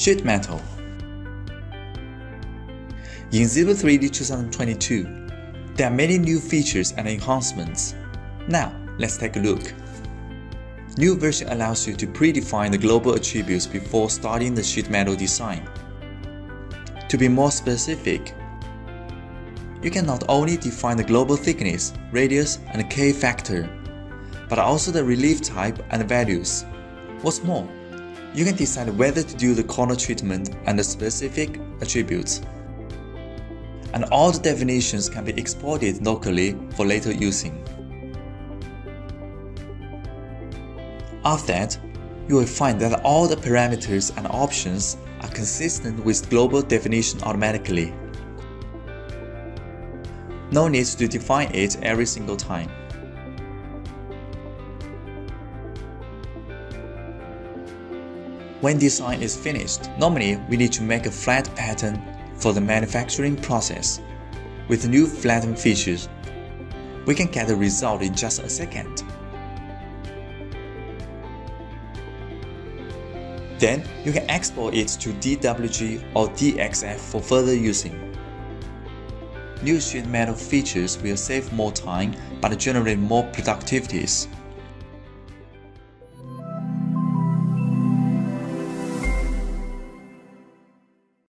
Sheet metal. In ZW3D 2022, there are many new features and enhancements. Now, let's take a look. New version allows you to predefine the global attributes before starting the sheet metal design. To be more specific, you can not only define the global thickness, radius, and K factor, but also the relief type and values. What's more, you can decide whether to do the corner treatment and the specific attributes. And all the definitions can be exported locally for later using. After that, you will find that all the parameters and options are consistent with global definition automatically. No need to define it every single time. When design is finished, normally we need to make a flat pattern for the manufacturing process. With new flattened features, we can get the result in just a second. Then you can export it to DWG or DXF for further using. New sheet metal features will save more time but generate more productivities.